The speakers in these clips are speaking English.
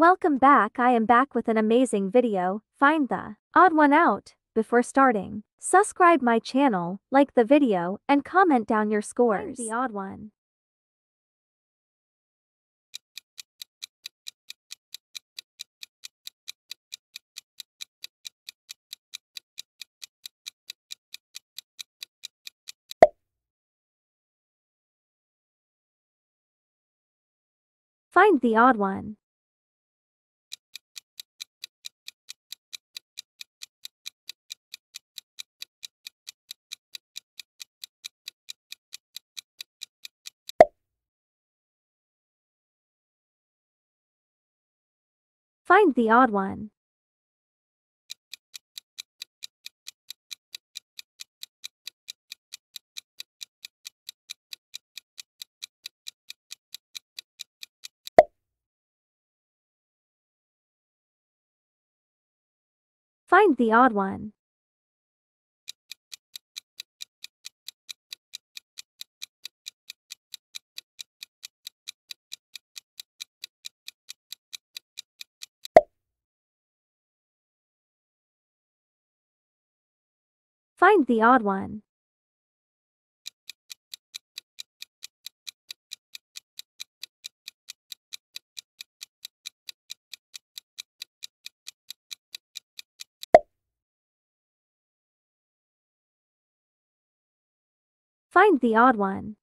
Welcome back I am back with an amazing video, find the odd one out. Before starting, subscribe my channel, like the video, and comment down your scores. Find the odd one. Find the odd one. Find the odd one. Find the odd one. Find the odd one. Find the odd one.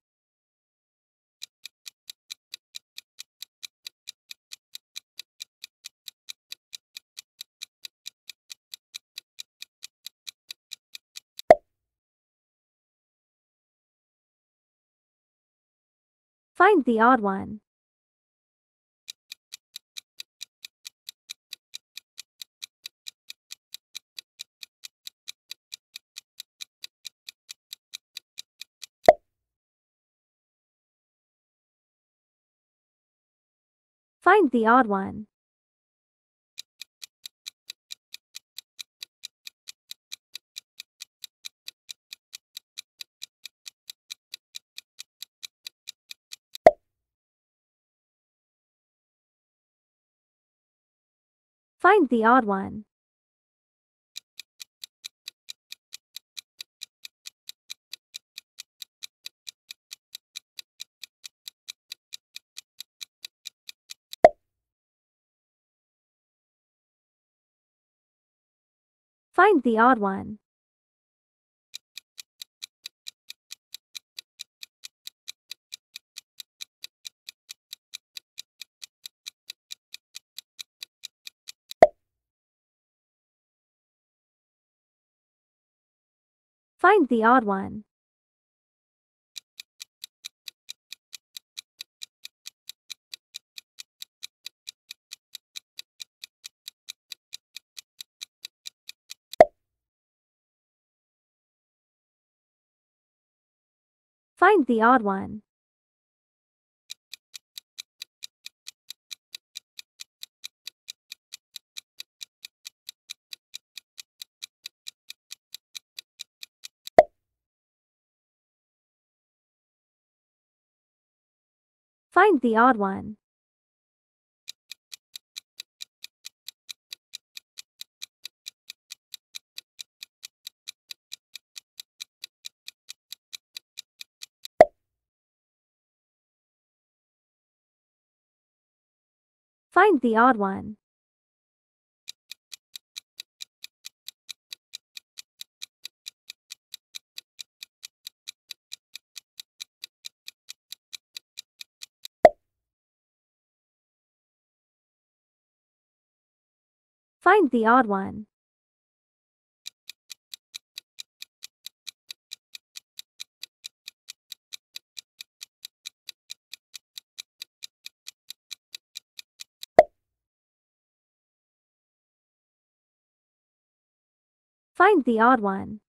Find the odd one. Find the odd one. Find the odd one. Find the odd one. Find the odd one. Find the odd one. Find the odd one. Find the odd one. Find the odd one. Find the odd one.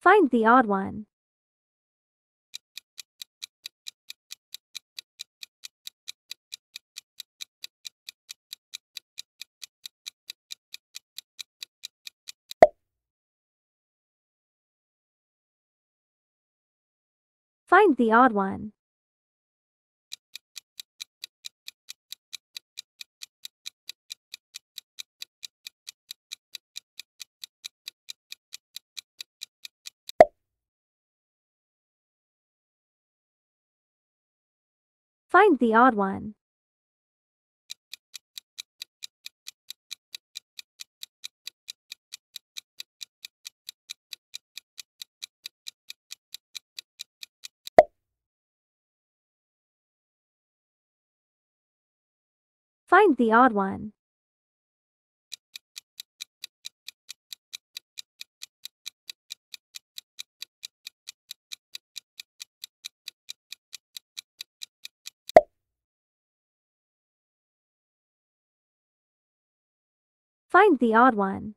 Find the odd one. Find the odd one. Find the odd one. Find the odd one. Find the odd one.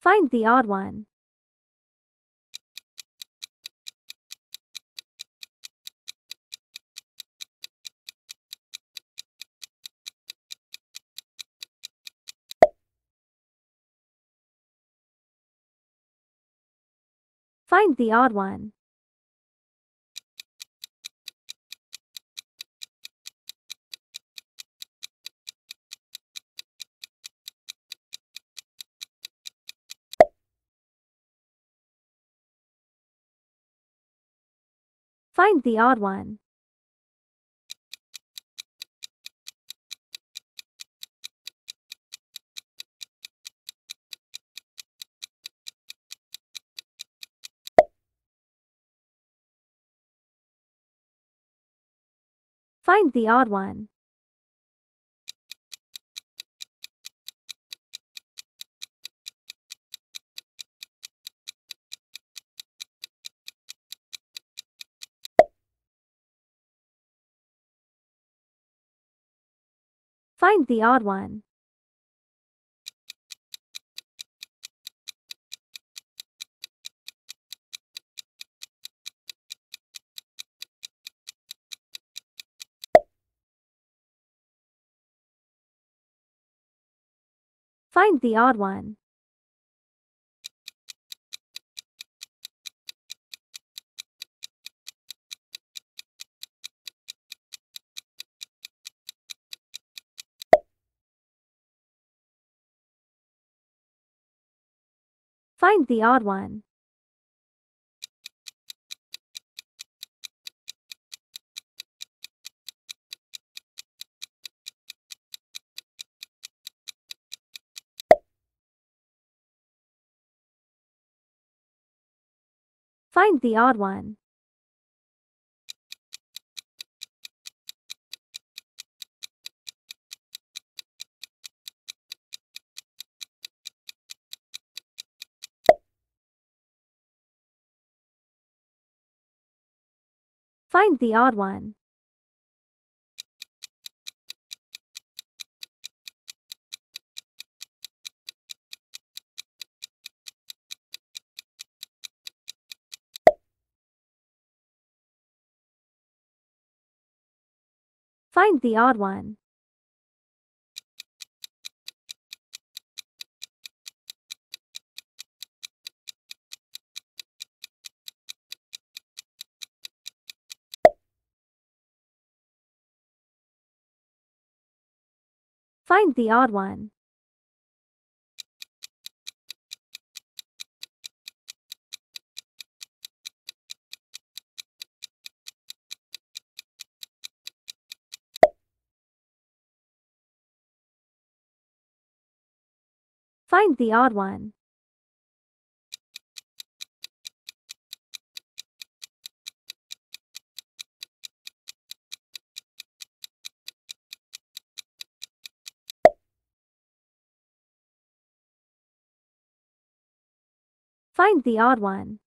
Find the odd one. Find the odd one. Find the odd one. Find the odd one. Find the odd one. Find the odd one. Find the odd one. Find the odd one. Find the odd one. Find the odd one. Find the odd one. Find the odd one. Find the odd one.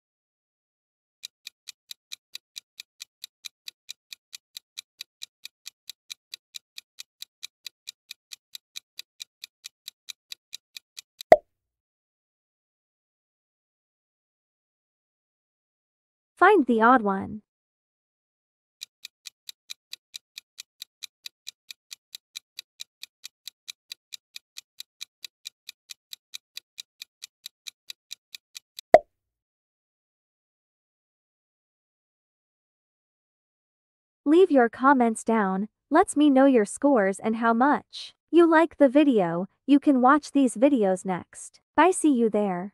Find the odd one. Leave your comments down, lets me know your scores and how much you like the video, you can watch these videos next. Bye see you there.